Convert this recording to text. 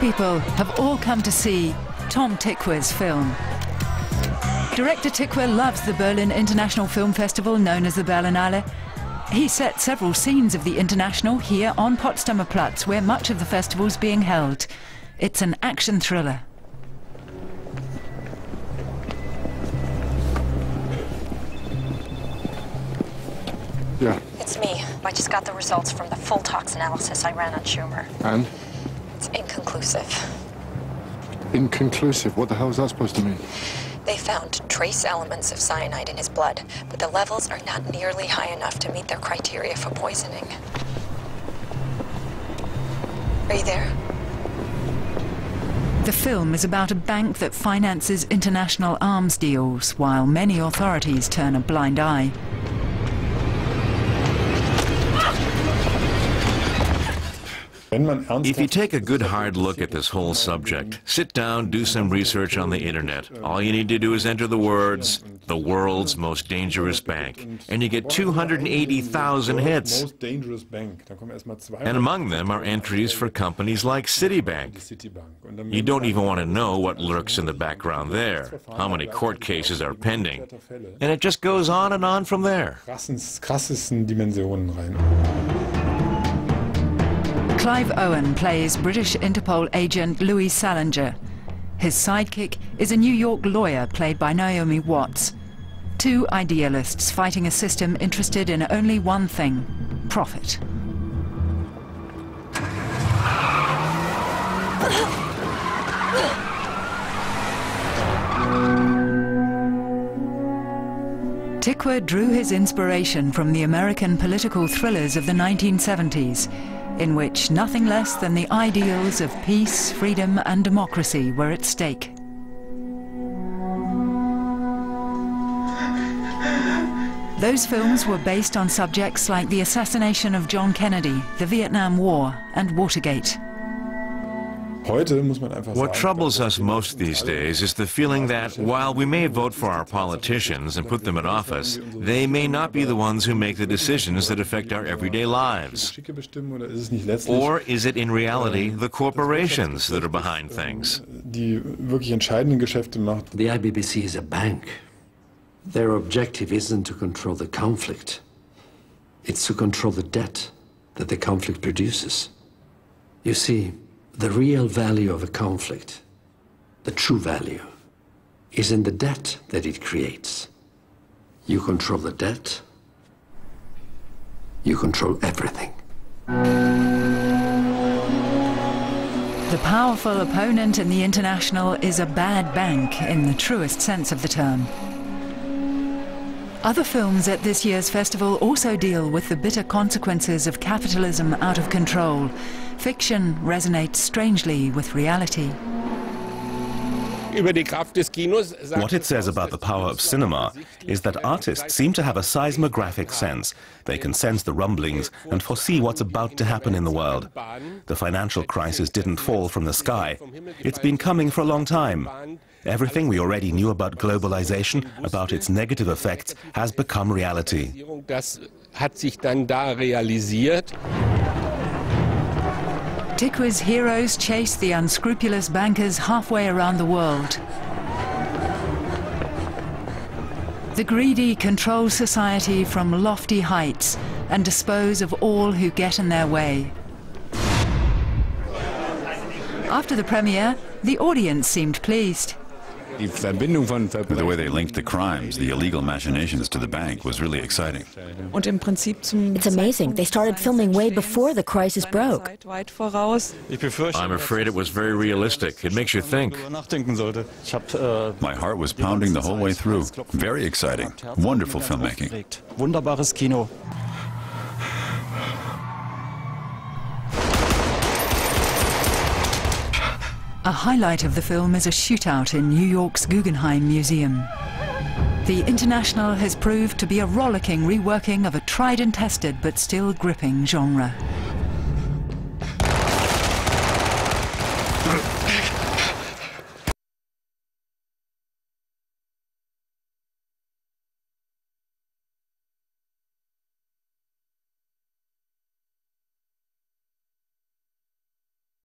people have all come to see Tom Tykwer's film. Director Tykwer loves the Berlin International Film Festival, known as the Berlinale. He set several scenes of the International here on Potsdamer Platz, where much of the festival is being held. It's an action thriller. Yeah. It's me. I just got the results from the full tox analysis I ran on Schumer. And? It's inconclusive. Inconclusive. What the hell is that supposed to mean? They found trace elements of cyanide in his blood, but the levels are not nearly high enough to meet their criteria for poisoning. Are you there? The film is about a bank that finances international arms deals, while many authorities turn a blind eye. If you take a good hard look at this whole subject, sit down, do some research on the internet. All you need to do is enter the words, the world's most dangerous bank, and you get 280,000 hits. And among them are entries for companies like Citibank. You don't even want to know what lurks in the background there, how many court cases are pending. And it just goes on and on from there. Clive Owen plays British Interpol agent Louis Salinger. His sidekick is a New York lawyer played by Naomi Watts. Two idealists fighting a system interested in only one thing profit. Tykwer drew his inspiration from the American political thrillers of the 1970s in which nothing less than the ideals of peace, freedom and democracy were at stake. Those films were based on subjects like the assassination of John Kennedy, the Vietnam War and Watergate. What troubles us most these days is the feeling that while we may vote for our politicians and put them in office, they may not be the ones who make the decisions that affect our everyday lives. Or is it in reality the corporations that are behind things? The IBBC is a bank. Their objective isn't to control the conflict. It's to control the debt that the conflict produces. You see, the real value of a conflict, the true value, is in the debt that it creates. You control the debt, you control everything. The powerful opponent in the international is a bad bank in the truest sense of the term. Other films at this year's festival also deal with the bitter consequences of capitalism out of control. Fiction resonates strangely with reality. What it says about the power of cinema is that artists seem to have a seismographic sense. They can sense the rumblings and foresee what's about to happen in the world. The financial crisis didn't fall from the sky. It's been coming for a long time. Everything we already knew about globalization, about its negative effects, has become reality. Tykwer's heroes chase the unscrupulous bankers halfway around the world. The greedy control society from lofty heights and dispose of all who get in their way. After the premiere, the audience seemed pleased. The way they linked the crimes, the illegal machinations to the bank was really exciting. It's amazing. They started filming way before the crisis broke. I'm afraid it was very realistic. It makes you think. My heart was pounding the whole way through. Very exciting. Wonderful filmmaking. A highlight of the film is a shootout in New York's Guggenheim Museum. The International has proved to be a rollicking reworking of a tried and tested but still gripping genre.